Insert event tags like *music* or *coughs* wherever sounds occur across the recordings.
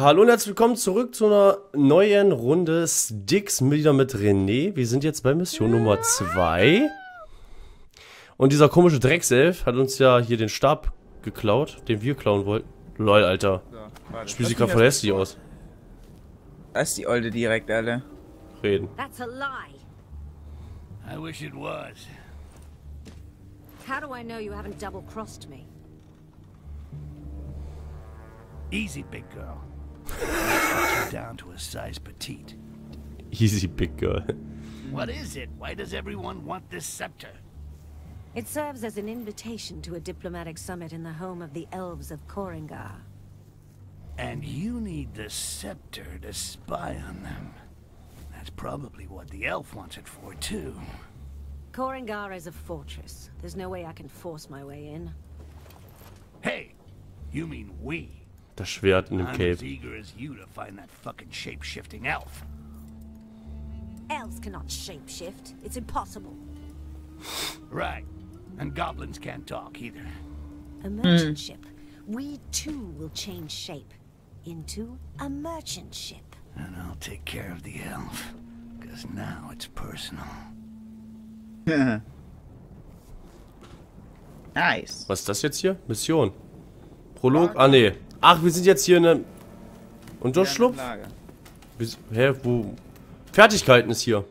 Hallo und herzlich willkommen zurück zu einer neuen Runde Sticks wieder mit René. Wir sind jetzt bei Mission Nummer 2. Und dieser komische Dreckself hat uns ja hier den Stab geklaut, den wir klauen wollten. Lol, Alter. So, Spiel sich gerade voll hässlich aus. Da ist die Olde direkt, alle. Reden. That's a lie. I wish it was. How do I know you haven't double crossed me? Easy, big girl. Cut *laughs* you down to a size petite. Easy, big girl. What is it? Why does everyone want this scepter? It serves as an invitation to a diplomatic summit in the home of the elves of Koringar. And you need the scepter to spy on them. That's probably what the elf wants it for, too. Koringar is a fortress. There's no way I can force my way in. Hey, you mean we? Das Schwert in dem elf. Elves cannot shapeshift. It's impossible. Right. And goblins can't talk either. A merchant ship. We too will change shape into a merchant ship. And I'll take care of the elf. Because now it's personal. *laughs* nice. Was ist das jetzt hier? Mission. Prolog? Ah, nee. Ach, wir sind jetzt hier in einem Unterschlupf? Wir- Hä, wo? Fertigkeiten ist hier.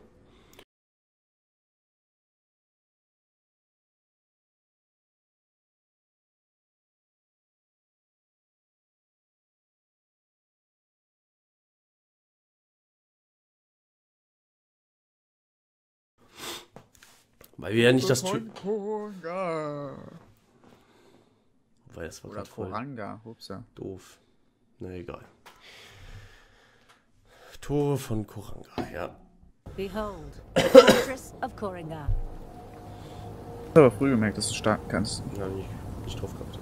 Weil wir ja nicht das. Weil das war Oder Koranga, hupsa. doof. Na egal. Tore von Koranga, ja. Behold, the fortress of Koringar. Ich hab aber früh gemerkt, dass du starten kannst. Ja, nicht, nicht drauf gehabt.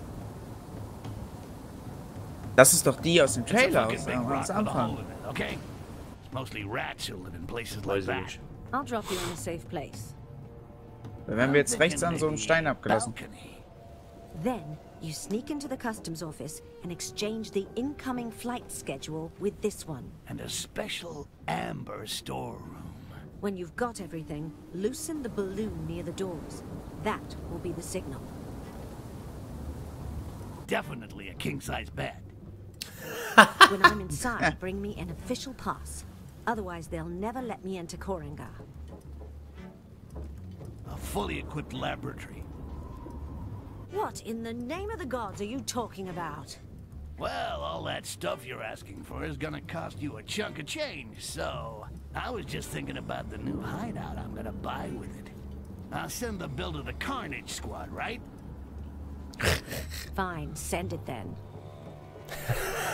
Das ist doch die aus dem Trailer aus, big rock ganz with a hole Anfang. okay? It's mostly rats who live in places like that. I'll drop you in a safe place. Da werden wir jetzt rechts an so einem Stein abgelassen. Then you sneak into the customs office and exchange the incoming flight schedule with this one. And a special amber storeroom. When you've got everything, loosen the balloon near the doors. That will be the signal. Definitely a king-size bed. *laughs* When I'm inside, bring me an official pass. Otherwise, they'll never let me into Koringar. A fully equipped laboratory. What in the name of the gods are you talking about? Well, all that stuff you're asking for is gonna cost you a chunk of change, so... I was just thinking about the new hideout I'm gonna buy with it. I'll send the bill to the Carnage Squad, right? *laughs* Fine, send it then.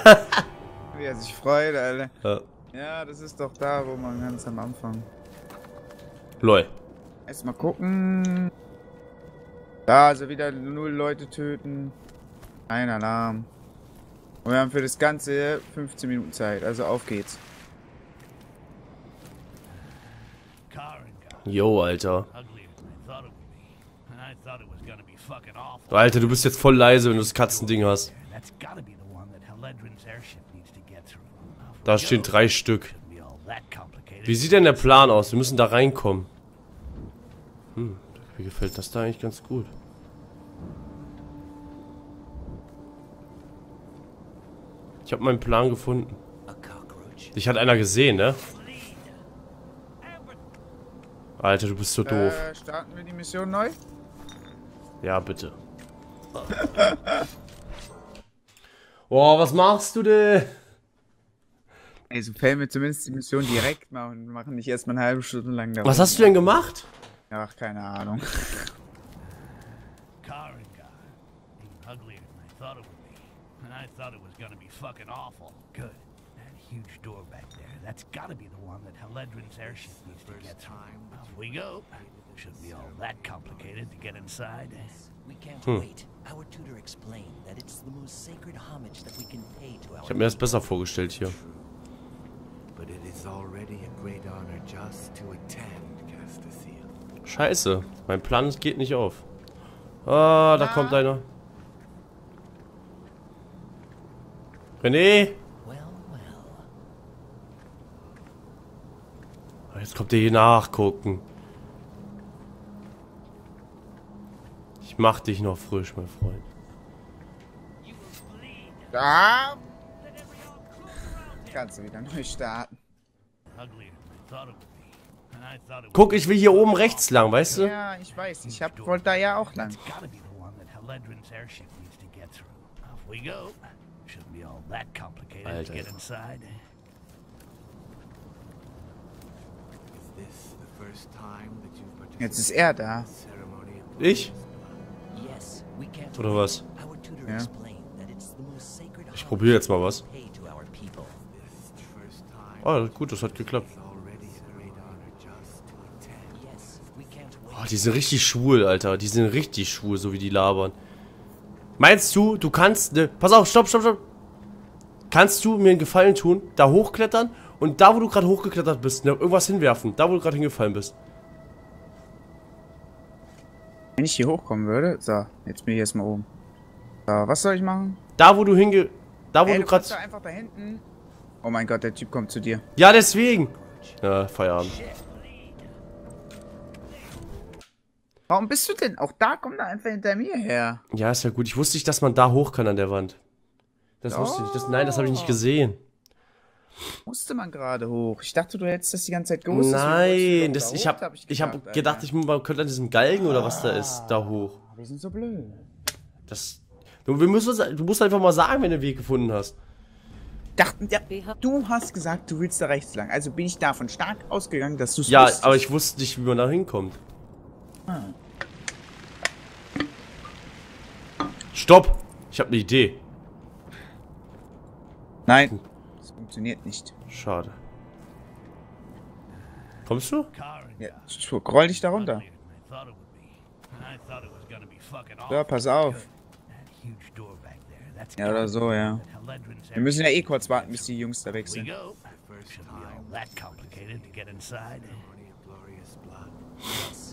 *laughs* Wie er sich freut, Alter. Ja. Ja, das ist doch da, wo man ganz am Anfang. Lol. Erstmal gucken. Da, also wieder null Leute töten. Ein Alarm. Und wir haben für das Ganze 15 Minuten Zeit. Also auf geht's. Yo, Alter. Alter, du bist jetzt voll leise, wenn du das Katzending hast. Da stehen drei Stück. Wie sieht denn der Plan aus? Wir müssen da reinkommen. Hm, mir gefällt das da eigentlich ganz gut. Ich habe meinen Plan gefunden. Dich hat einer gesehen, ne? Alter, du bist so doof. Äh, starten wir die Mission neu? Ja, bitte. Boah, was machst du denn? Also fällen wir zumindest die Mission direkt machen. Machen nicht erstmal eine halbe Stunde lang da Was hast du denn gemacht? Ach, keine Ahnung. *laughs* Karinga. Even uglier than I thought it would be. And I thought it was gonna be fucking awful. Good. That huge door back there. That's gotta be the one that Heledrin's airship needs to get through. Off we go. Shouldn't be all that complicated to get inside. We can't Hmm. wait. Our tutor explained that it's the most sacred homage that we can pay to our Ich habe mir das besser vorgestellt hier. But it is already a great honor just to attend, Castasil. Scheiße, mein Plan geht nicht auf. Ah, da ah. kommt einer. René! Ah, jetzt kommt ihr hier nachgucken. Ich mach dich noch frisch, mein Freund. Da! Kannst du wieder neu starten. Ugly. I Thought of Guck, ich will hier oben rechts lang, weißt du? Ja, ich weiß. Ich hab, wollte da ja auch lang. Alter. Jetzt ist er da. Ich? Oder was? Ja. Ich probiere jetzt mal was. Ah, gut, das hat geklappt. is already a great honor just to attend. Yes, we can't wait. Oh, die sind richtig schwul, Alter. Die sind richtig schwul, so wie die labern. Meinst du, du kannst... Ne, pass auf, stopp, stopp, stopp. Kannst du mir einen Gefallen tun, da hochklettern und da, wo du gerade hochgeklettert bist, ne, irgendwas hinwerfen. Da, wo du gerade hingefallen bist. Wenn ich hier hochkommen würde. So, jetzt bin ich erstmal oben. So, was soll ich machen? Da, wo du hinge... Da, wo Ey, du du gerade... einfach da hinten. Oh mein Gott, der Typ kommt zu dir. Ja, deswegen. Ja, Feierabend. Warum bist du denn? Auch da kommt er einfach hinter mir her. Ja, ist ja gut. Ich wusste nicht, dass man da hoch kann an der Wand. Das wusste ich. Das, nein, das habe ich nicht gesehen. Musste man gerade hoch. Ich dachte, du hättest das die ganze Zeit gewusst. Nein, das, ich habe hab ich hab gedacht, Alter. ich man könnte an diesem Galgen oder was da ist, da hoch. Wir sind so blöd. Das, du, wir müssen, du musst einfach mal sagen, wenn du einen Weg gefunden hast. Dachten, ja, du hast gesagt, du willst da rechts lang. Also bin ich davon stark ausgegangen, dass du es Ja, wusstest. aber ich wusste nicht, wie man da hinkommt. Stopp! Ich habe eine Idee. Nein, das funktioniert nicht. Schade. Kommst du? Ja, scroll dich da runter. Ja, pass auf. Ja, oder so, ja. Wir müssen ja eh kurz warten, bis die Jungs da weg We sind. *laughs*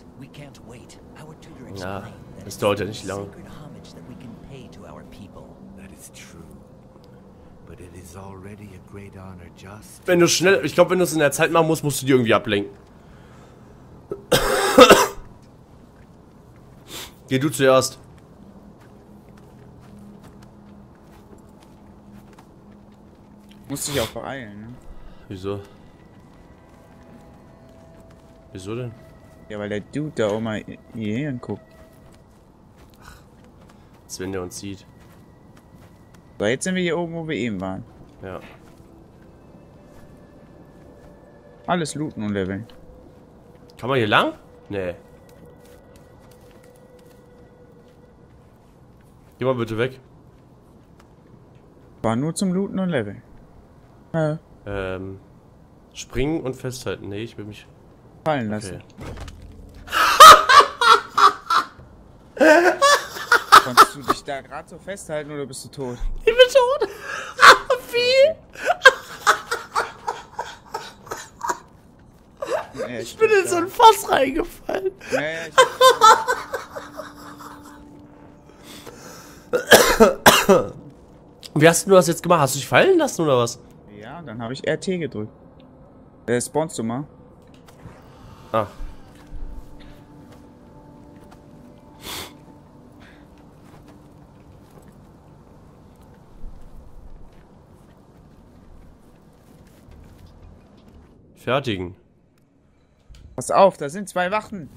Ja, das it's dauert ja nicht lange. sacred homage that we can pay to our people. That is true. But it is already a great honor just Wenn du schnell, ich glaube, wenn du es in der Zeit machen musst, musst du die irgendwie ablenken. *coughs* Geh du zuerst. Musst dich auch beeilen, ne? Wieso? Wieso denn? Ja, weil der Dude da auch mal hier hinguckt. Als wenn der uns sieht. So, jetzt sind wir hier oben, wo wir eben waren. Ja. Alles looten und leveln. Kann man hier lang? Nee. Geh mal bitte weg. War nur zum Looten und Leveln. Ja, Ähm. Springen und festhalten. Nee, ich will mich. fallen lassen. Okay. Konntest du dich da gerade so festhalten oder bist du tot? Ich bin tot. Wie? Ja, Ich bin in so ein Fass reingefallen. Ja, ich Wie hast du das jetzt gemacht? Hast du dich fallen lassen oder was? ja, dann habe ich RT gedrückt. Äh, spawnst du mal? Ah. Fertigen. Pass auf, da sind zwei Wachen.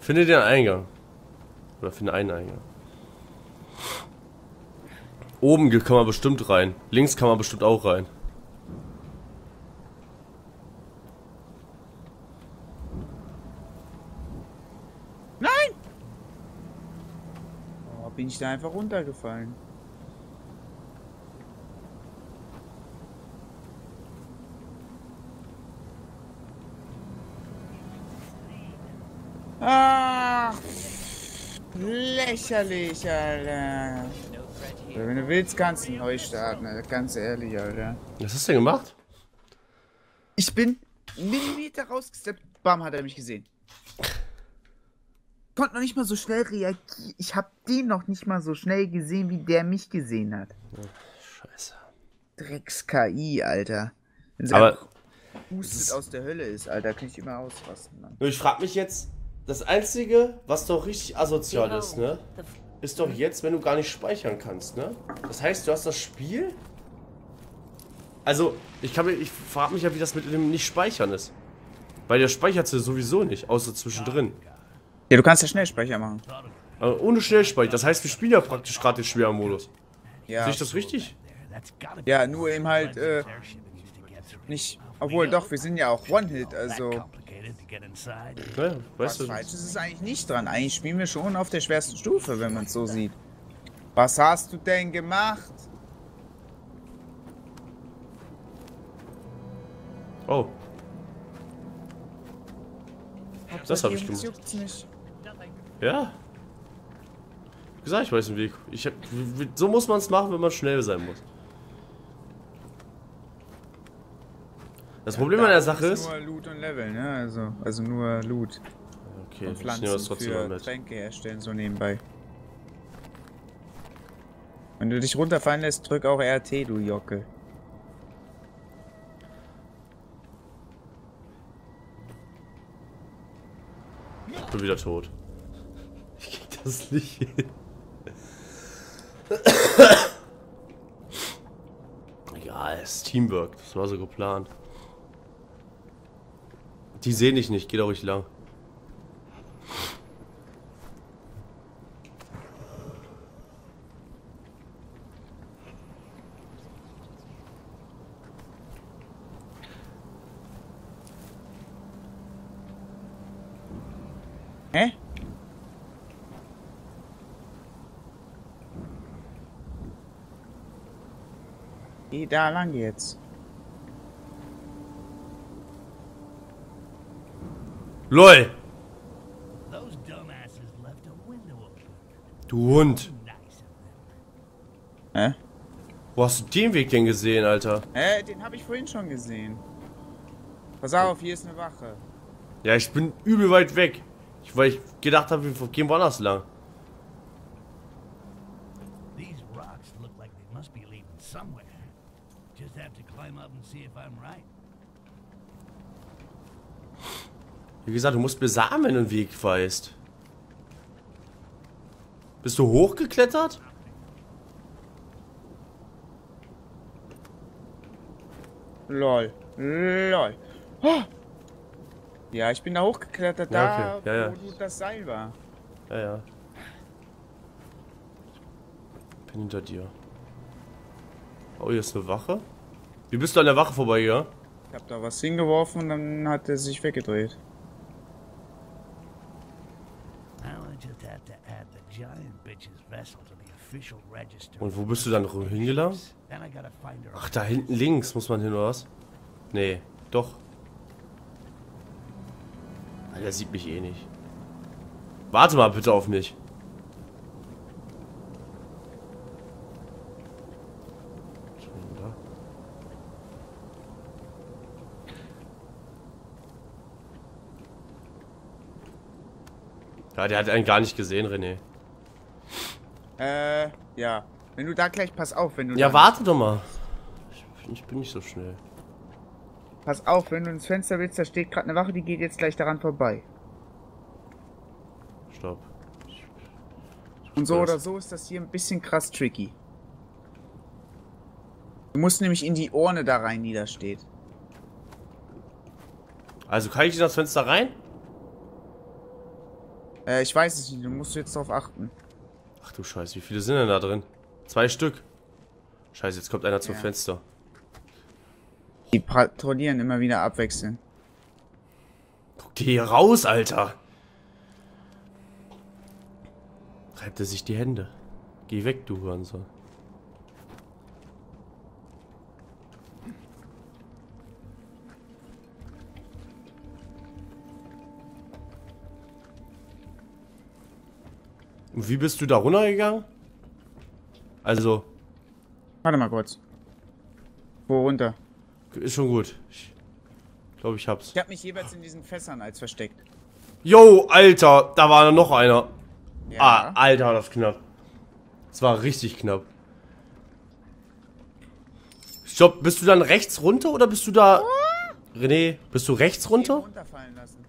Finde den Eingang. Oder finde einen Eingang. Oben kann man bestimmt rein. Links kann man bestimmt auch rein. Nein! Oh, bin ich da einfach runtergefallen. Ach, lächerlich, Alter. Wenn du willst, kannst du neu starten, Alter. Ganz ehrlich, Alter. Was hast du denn gemacht? Ich bin einen Millimeter rausgesteppt, bam, hat er mich gesehen. Konnte noch nicht mal so schnell reagieren. Ich hab den noch nicht mal so schnell gesehen, wie der mich gesehen hat. Scheiße. Drecks-KI, Alter. Wenn sie Aber hustet aus der Hölle ist, Alter, kann ich immer ausrasten. Mann. Ich frage mich jetzt, das Einzige, was doch richtig asozial ist, ne? Ist doch jetzt, wenn du gar nicht speichern kannst, ne? Das heißt, du hast das Spiel. Also, ich kann mir, ich frage mich ja, wie das mit dem nicht speichern ist. Weil der speichert ja sowieso nicht, außer zwischendrin. Ja, du kannst ja Schnellspeicher machen. Also ohne Schnellspeicher. Das heißt, wir spielen ja praktisch gerade den schweren Modus. Ja. Sehe ich das richtig? Ja, nur eben halt, äh, nicht. Obwohl, doch, wir sind ja auch One-Hit, also. Was Weißt du? falsch ist es eigentlich nicht dran. Eigentlich spielen wir schon auf der schwersten Stufe, wenn man es so sieht. Was hast du denn gemacht? Oh. Das hab ich gemacht. juckt's nicht. Ja. Wie gesagt, ich weiß den Weg. Ich hab, so muss man es machen, wenn man schnell sein muss. Das Problem an der Sache ist. Nur Loot und Level, ne? Also, also nur Loot. Okay, und ich Pflanzen nehme das trotzdem mal für mit. Tränke herstellen, so nebenbei. Wenn du dich runterfallen lässt, drück auch RT, du Jockel. Ich bin wieder tot. Ich krieg das nicht hin. Egal, es ist Teamwork. Das war so geplant. Die sehen dich nicht, geh doch ruhig lang. Hä? Geh da lang jetzt. LOL! Those dumbasses left a window open. Du Hund! Hä? Wo hast du den Weg denn gesehen, Alter? Hä, den habe ich vorhin schon gesehen. Pass auf, hier ist eine Wache. Ja, ich bin übel weit weg. Ich, weil ich gedacht habe, wir gehen woanders lang. These rocks look like they must be leading somewhere. Just have to climb up and see if I'm right. Wie gesagt, du musst mir sagen, wenn du einen Weg weißt. Bist du hochgeklettert? Lol. Lol. Oh. Ja, ich bin da hochgeklettert, Ja, okay. da, Ja, ja. wo du das Seil war. Ja, ja. Bin hinter dir. Oh, hier ist eine Wache. Wie bist du an der Wache vorbeigegangen? Ich hab da was hingeworfen und dann hat er sich weggedreht. Now I just have to add the giant bitch's vessel to the official register. Und wo bist du dann hingelangt? Ach, da hinten links muss man hin, oder was? Nee, doch. Der sieht mich eh nicht. Warte mal bitte auf mich. Ja, der hat einen gar nicht gesehen, René. Äh, ja. Wenn du da gleich, pass auf, wenn du Ja, warte doch mal. Ich, ich bin nicht so schnell. Pass auf, wenn du ins Fenster willst, da steht gerade eine Wache, die geht jetzt gleich daran vorbei. Stopp. Und so oder so ist das hier ein bisschen krass tricky. Du musst nämlich in die Urne da rein, die da steht. Also kann ich in das Fenster rein? Äh, ich weiß es nicht, du musst jetzt drauf achten. Ach du Scheiße, wie viele sind denn da drin? Zwei Stück. Scheiße, jetzt kommt einer zum Ja. Fenster. Die patrouillieren immer wieder abwechselnd. Guck dir hier raus, Alter. Reibt er sich die Hände. Geh weg, du Hurensohn. Und wie bist du da runtergegangen? Also, Warte mal kurz. Wo runter? ist schon gut. Ich glaube, ich hab's. Ich habe mich jeweils in diesen Fässern als versteckt. Yo, Alter, da war noch einer. Ja. Ah, Alter, das knapp. Das war richtig knapp. Stopp, bist du dann rechts runter oder bist du da... René, bist du rechts runter? runterfallen lassen.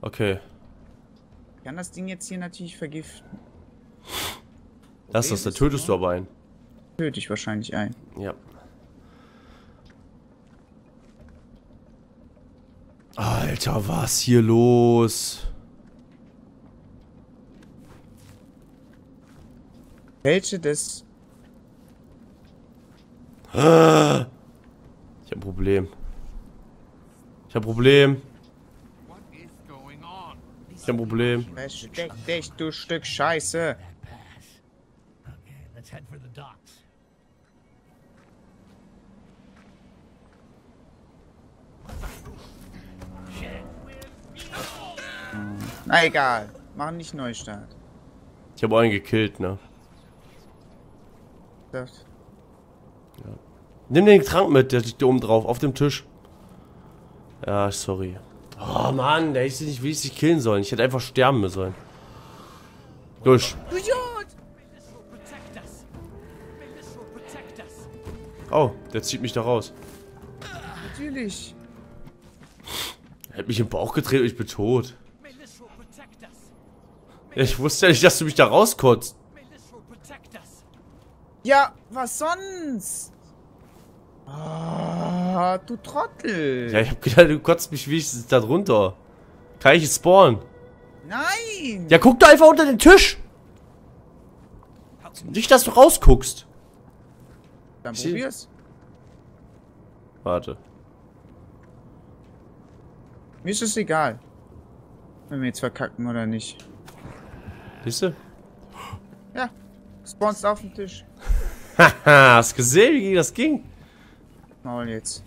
Okay. Ich kann das Ding jetzt hier natürlich vergiften. Lass das, da tötest du aber einen. Töte ich wahrscheinlich ein. Ja. Alter, was hier los? Welche des... Ich hab ein Problem. Ich hab ein Problem. Ich hab ein Problem. Versteck dich, du Stück Scheiße. Na egal. Machen nicht Neustart. Ich hab einen gekillt, ne? Das. Nimm den Trank mit, der liegt da oben drauf, auf dem Tisch. Ja, sorry. Oh Mann, der hätte ich nicht wenigstens killen sollen. Ich hätte einfach sterben sollen. Durch. Oh, der zieht mich da raus. Natürlich. Er hat mich im Bauch gedreht und ich bin tot. Ich wusste ja nicht, dass du mich da rauskotzt. Ja, was sonst? Ah, du Trottel. Ja, ich hab gedacht, du kotzt mich wenigstens da drunter. Kann ich spawnen? Nein. Ja, guck doch einfach unter den Tisch. Nicht, dass du rausguckst. Dann Ich probier's. Warte. Mir ist es egal. Wenn wir jetzt verkacken oder nicht. Siehst du? Ja. Spawnst auf dem Tisch. Haha, hast gesehen, wie das ging? Maul jetzt.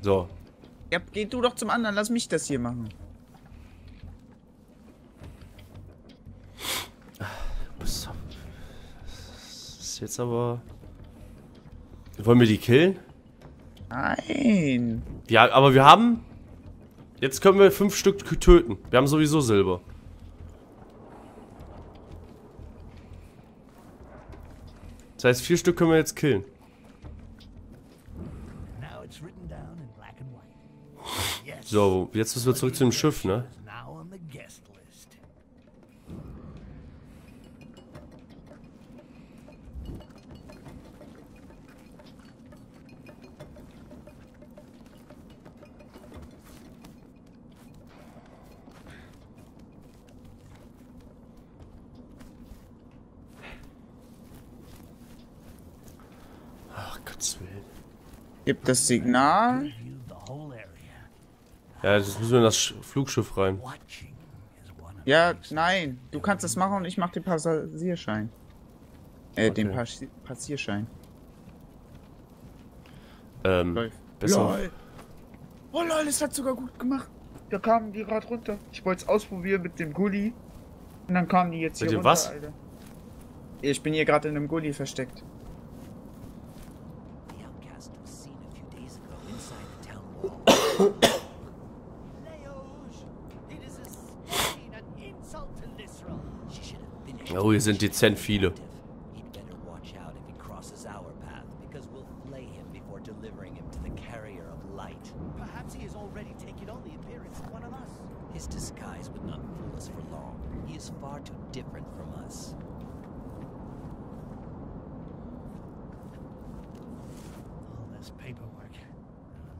So. Ja, geh du doch zum anderen. Lass mich das hier machen. Das ist jetzt aber... Wollen wir die killen? Nein. Ja, aber wir haben... Jetzt können wir fünf Stück töten. Wir haben sowieso Silber. Das heißt, vier Stück können wir jetzt killen. So, jetzt müssen wir zurück zu dem Schiff, ne? is now on the guest list. Ach, Gottes Willen. Gib das Signal. Ja, jetzt müssen wir in das Sch- Flugschiff rein. Ja, nein. Du kannst das machen und ich mach den Passagierschein. Äh, den Okay. Pass Passierschein. Ähm, Läuft. besser. Lol. Oh lol, es hat sogar gut gemacht. Da kamen die gerade runter. Ich wollte es ausprobieren mit dem Gully. Und dann kamen die jetzt Mit hier dem runter, was? Alter. Ich bin hier gerade in einem Gully versteckt.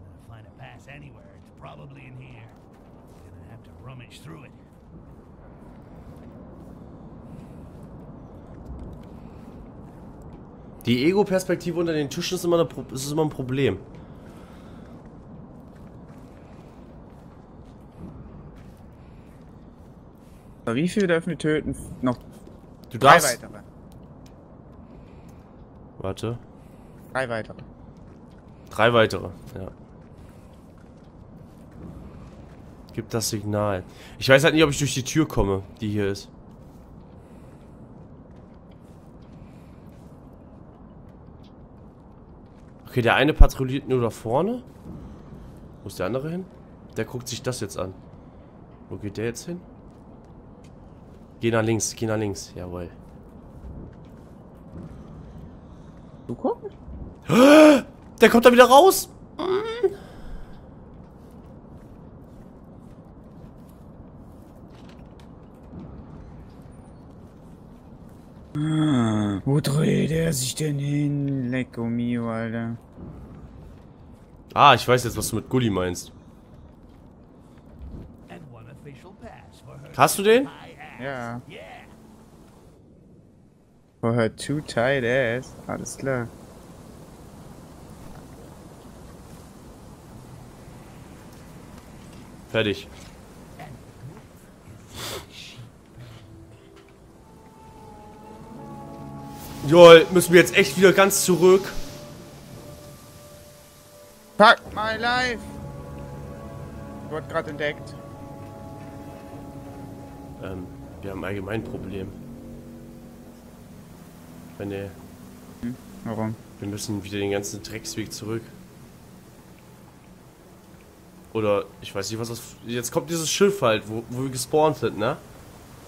Gonna find a pass anywhere. It's probably in here. Gonna have to rummage through it. Die Ego-Perspektive unter den Tischen ist immer, eine ist immer ein Problem. Wie viel dürfen wir töten? Noch Du drei darfst... weitere. Warte. Drei weitere. Drei weitere, ja. Gib das Signal. Ich weiß halt nicht, ob ich durch die Tür komme, die hier ist. Okay, der eine patrouilliert nur da vorne. Wo ist der andere hin? Der guckt sich das jetzt an. Wo geht der jetzt hin? Geh nach links, geh nach links. Jawohl. Du gucken? Der kommt da wieder raus. Wo dreht er sich denn hin? Lecco mio, Alter. Ah, ich weiß jetzt, was du mit Gully meinst. Hast du den? Ja. For her too tight ass. Alles klar. Fertig. Jol, müssen wir jetzt echt wieder ganz zurück. Fuck my life! Wurde gerade entdeckt. Ähm, wir haben allgemein ein Problem. Wenn der, Warum? wir müssen wieder den ganzen Drecksweg zurück. Oder, ich weiß nicht, was das... Jetzt kommt dieses Schiff halt, wo, wo wir gespawnt sind, ne?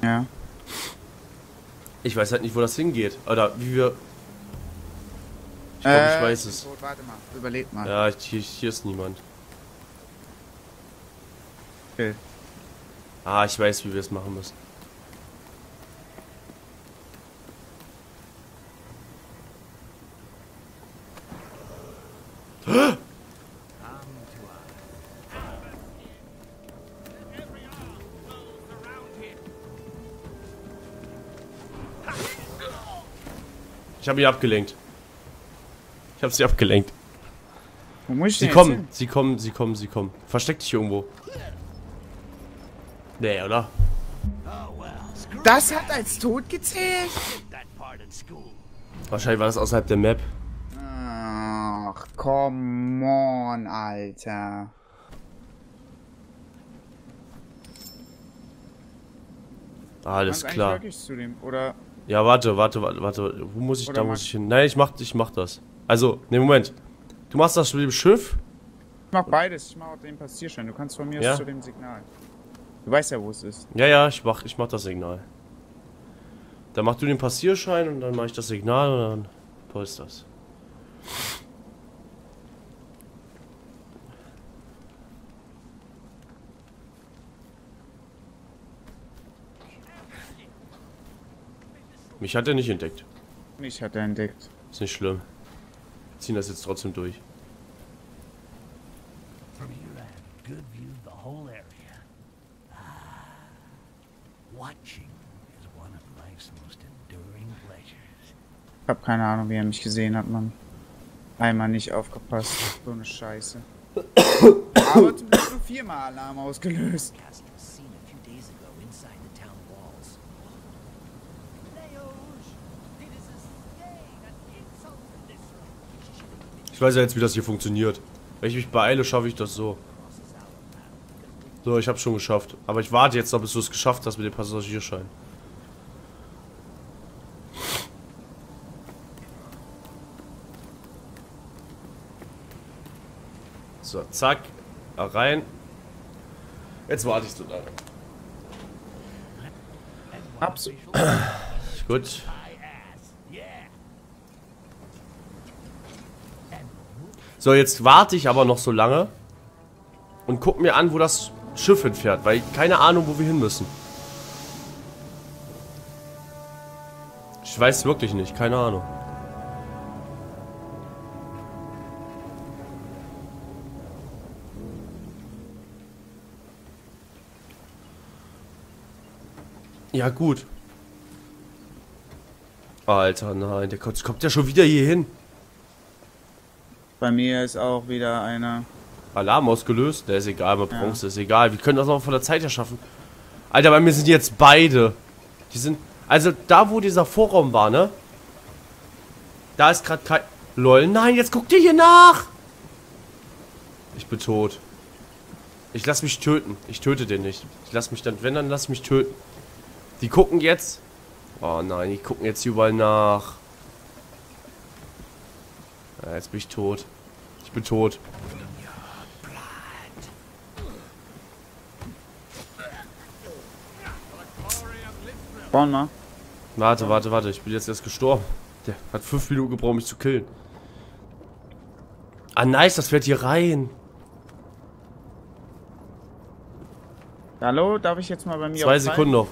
Ja. Ich weiß halt nicht, wo das hingeht. Oder wie wir... Ich glaube, ich weiß es. Gut, warte mal. Überleg mal. Ja, hier, hier ist niemand. Okay. Ah, ich weiß, wie wir es machen müssen. Ich habe ihn abgelenkt. Ich habe sie abgelenkt. Wo muss ich Sie denn kommen, jetzt sie kommen, sie kommen, sie kommen. Versteck dich irgendwo. Nee, oder? Oh hin? Das hat als tot gezählt? that part in school. Wahrscheinlich war das außerhalb der Map. Ach, come on, Alter. Alles Kannst eigentlich klar. dem, oder? Ja, warte, warte, warte, warte. Wo muss ich, Oder da muss ich hin. Nein, ich mach, ich mach das. Also, ne, Moment. Du machst das mit dem Schiff? Ich mach beides. Ich mach auch den Passierschein. Du kannst von mir Ja? aus zu dem Signal. Du weißt ja, wo es ist. Ja, ja, ich mach, ich mach das Signal. Dann mach du den Passierschein und dann mach ich das Signal und dann post das. Mich hat er nicht entdeckt. Mich hat er entdeckt. Ist nicht schlimm. Ziehen das jetzt trotzdem durch. From here I have a good view of the whole area. Ah, watching is one of life's most enduring pleasures. Ich hab keine Ahnung, wie er mich gesehen hat, Mann. Einmal nicht aufgepasst. So eine Scheiße. *coughs* Aber zum Glück viermal Alarm ausgelöst. Cast was seen a few days ago inside the town walls. Leos, it is a stain and insult to this Ich weiß ja jetzt, wie das hier funktioniert. Wenn ich mich beeile, schaffe ich das so. So, ich hab's schon geschafft. Aber ich warte jetzt noch, bis du es geschafft hast mit dem Passagierschein. So, zack. Da rein. Jetzt warte ich so lange. Absolut. Gut. So, jetzt warte ich aber noch so lange. Und guck mir an, wo das Schiff hinfährt. Weil ich keine Ahnung, wo wir hin müssen. Ich weiß wirklich nicht. Keine Ahnung. Ja, gut. Alter, nein. Der kommt, kommt ja schon wieder hier hin. Bei mir ist auch wieder einer. Alarm ausgelöst? Der ist egal, bei Bronze ist egal. Wir können das auch von der Zeit her schaffen. Alter, bei mir sind jetzt beide. Die sind. Also da, wo dieser Vorraum war, ne? Da ist gerade kein. Lol, nein, jetzt guck dir hier nach! Ich bin tot. Ich lass mich töten. Ich töte den nicht. Ich lass mich dann, wenn, dann lass mich töten. Die gucken jetzt. Oh nein, die gucken jetzt überall nach. Ja, jetzt bin ich tot. Ich bin tot. Bauen mal. Warte, warte, warte. Ich bin jetzt erst gestorben. Der hat fünf Minuten gebraucht, mich zu killen. Ah, nice, das fährt hier rein. Hallo, darf ich jetzt mal bei mir Zwei? Sekunden noch.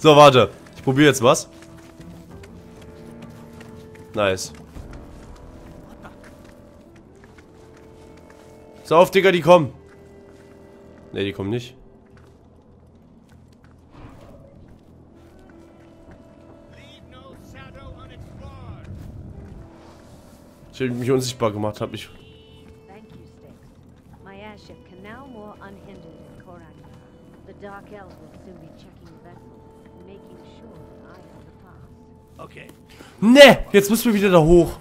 So, warte. Ich probiere jetzt was. Nice. So auf, Digga, die kommen. Ne, die kommen nicht. Ich hab mich unsichtbar gemacht, hab mich. Airship can now more unhindered in Korak. The Dark Elves will soon be checking the Okay, Ne! Jetzt müssen wir wieder da hoch.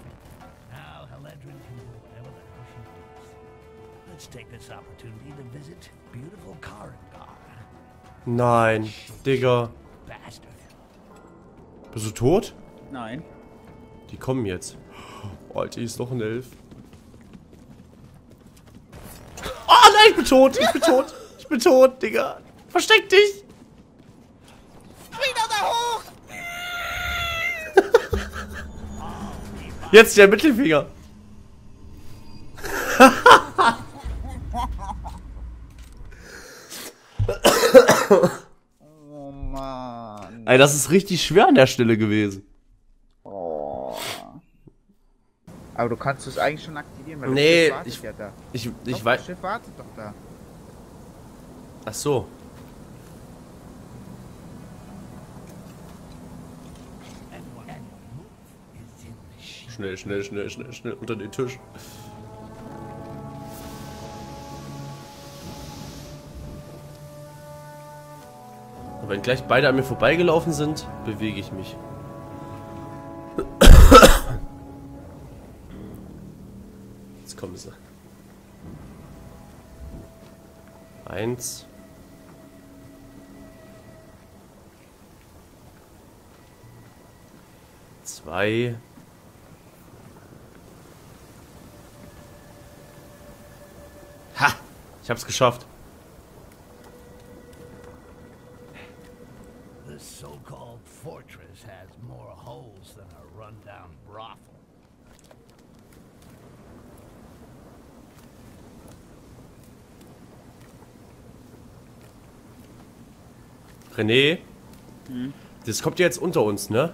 Nein. Digga. Bastard. Bist du tot? Nein. Die kommen jetzt. Oh, Alter, hier ist noch ein Elf. Oh nein, ich bin tot. Ich bin tot. Ich bin tot, Digga. Versteck dich. Wieder da hoch. Jetzt der Mittelfinger. Oh Mann. Ey, das ist richtig schwer an der Stelle gewesen. Oh. Aber du kannst es eigentlich schon aktivieren, weil Nee, das Schiff wartet ich- ja da. Ich, Doch, ich weiß. Das Schiff wartet doch da. Ach so. And one and move is in the sheet. Schnell, schnell, schnell, schnell, schnell unter den Tisch. Und wenn gleich beide an mir vorbeigelaufen sind, bewege ich mich. Jetzt kommen sie. Eins. Zwei. Ich hab's geschafft. This so-called fortress has more holes than a rundown brothel. René? Das kommt ja jetzt unter uns, ne?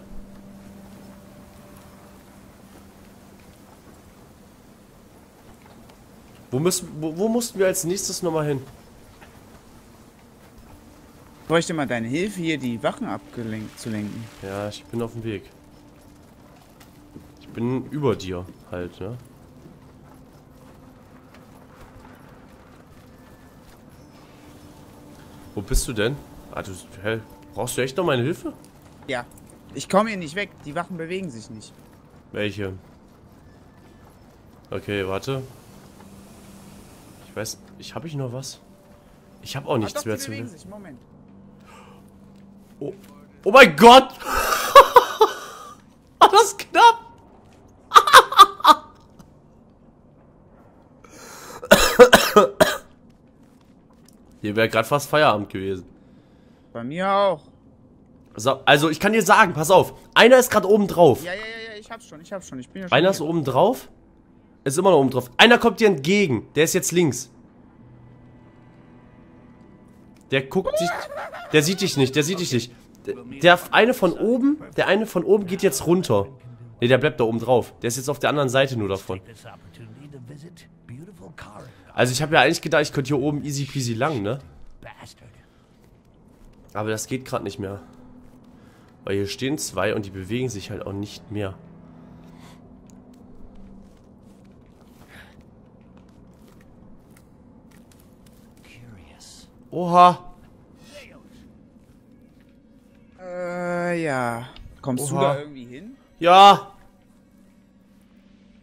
Wo, müssen, wo, wo mussten wir als nächstes nochmal hin? Ich bräuchte mal deine Hilfe, hier die Wachen abgelenkt zu lenken. Ja, ich bin auf dem Weg. Ich bin über dir halt, ne? Wo bist du denn? Ah, du, hä? Brauchst du echt noch meine Hilfe? Ja. Ich komme hier nicht weg. Die Wachen bewegen sich nicht. Welche? Okay, warte. Ich weiß, ich habe ich noch was? Ich habe auch nichts doch, mehr zu. Moment. Oh, oh mein Gott! *laughs* War das knapp? *coughs* Hier wäre gerade fast Feierabend gewesen. Bei mir auch. So, also ich kann dir sagen, pass auf. Einer ist gerade oben drauf. Ja, ja, ja. Ich hab's schon. Ich hab's schon. Ich bin ja schon Einer ist hier. oben drauf. Ist immer noch oben drauf. Einer kommt dir entgegen. Der ist jetzt links. Der guckt sich. Der sieht dich nicht. Der sieht dich nicht. Der, eine von oben. Der eine von oben geht jetzt runter. Ne, der bleibt da oben drauf. Der ist jetzt auf der anderen Seite nur davon. Also ich habe ja eigentlich gedacht, ich könnte hier oben easy peasy lang, ne? Aber das geht gerade nicht mehr. Weil hier stehen zwei und die bewegen sich halt auch nicht mehr. Oha! Äh, ja. Kommst du Oha. da irgendwie hin? Ja!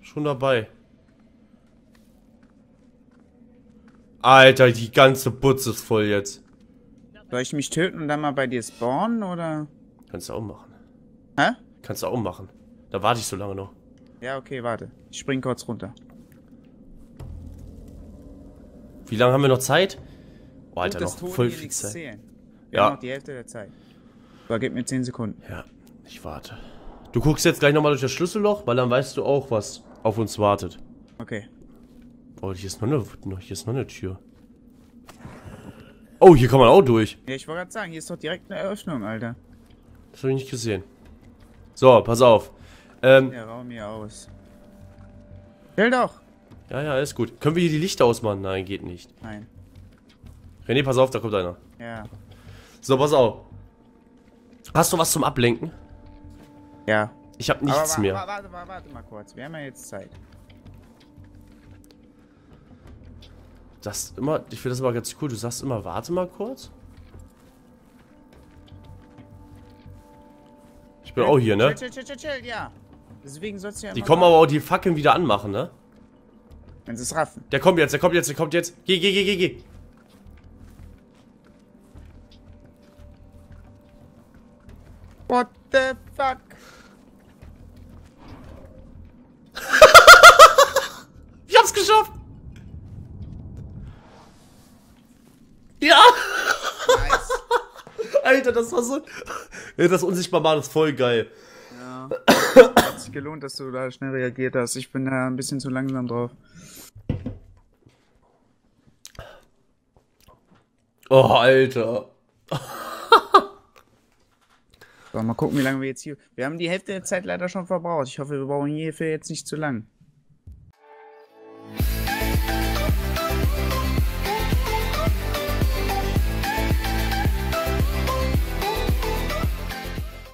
Schon dabei. Alter, die ganze Butze ist voll jetzt. Soll ich mich töten und dann mal bei dir spawnen, oder? Kannst du auch machen. Hä? Kannst du auch machen. Da warte ich so lange noch. Ja, okay, warte. Ich spring kurz runter. Wie lange haben wir noch Zeit? Oh, Alter, noch voll viel Zeit. zählen. Wir Ja. haben noch die Hälfte der Zeit. So, gib mir 10 Sekunden. Ja, ich warte. Du guckst jetzt gleich nochmal durch das Schlüsselloch, weil dann weißt du auch, was auf uns wartet. Okay. Oh, hier ist noch eine, hier ist noch eine Tür. Oh, hier kann man auch durch. Ja, ich wollte gerade sagen, hier ist doch direkt eine Eröffnung, Alter. Das habe ich nicht gesehen. So, pass auf. Ähm, Der Raum hier aus. Stell doch! ja, ja, ist gut. Können wir hier die Lichter ausmachen? Nein, geht nicht. Nein. René, pass auf, da kommt einer. Ja. So, pass auf. Hast du was zum Ablenken? Ja. Ich habe Aber nichts mehr. wa- Warte, warte, warte mal kurz. Wir haben ja jetzt Zeit. Das immer, ich finde das immer ganz cool. Du sagst immer, warte mal kurz. Ich bin auch hier, ne? Chill, chill, chill, chill, chill, ja. Deswegen sollst du ja Die kommen aber auch die Fackeln wieder anmachen, ne? Wenn sie es raffen. Der kommt jetzt, der kommt jetzt, der kommt jetzt. Geh, geh, geh, geh, geh. What the fuck? *laughs* Ich hab's geschafft. Ja. Nice. *laughs* Alter, das war so... Das unsichtbar machen ist voll geil. ja. Hat sich gelohnt, dass du da schnell reagiert hast. Ich bin da ein bisschen zu langsam drauf. Oh, Alter. So, mal gucken, wie lange wir jetzt hier. Wir haben die Hälfte der Zeit leider schon verbraucht. Ich hoffe, wir brauchen hierfür jetzt nicht zu lang.